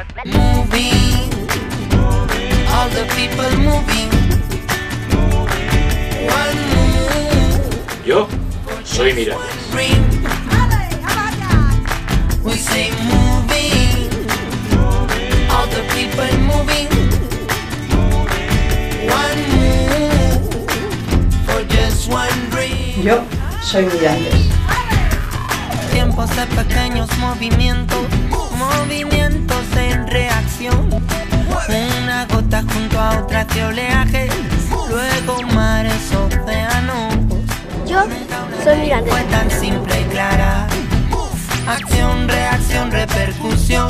Moving, all the people moving. One move, Yo soy Miranda. ring. We say moving, all the people moving. One move for just one dream. Yo soy Mirandes. Tiempos de pequeños movimientos Una gota junto a otra que oleajes, luego mares, océanos. Yo soy Miranda. Fue tan simple y clara. Acción, reacción, repercusión.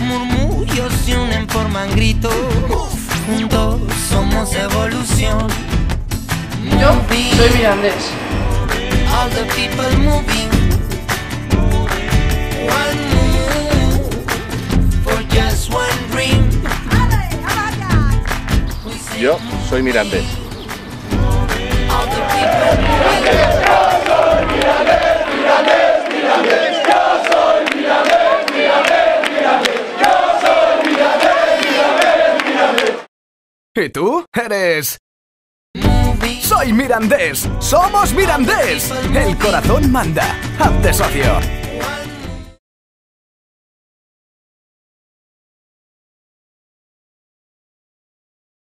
Murmullos se unen, forman gritos. Juntos somos evolución. Yo soy Mirandés. All the people moving. Yo soy Mirandés. ¿Y tú? Eres... Soy Mirandés. Somos Mirandés. El corazón manda. Hazte socio.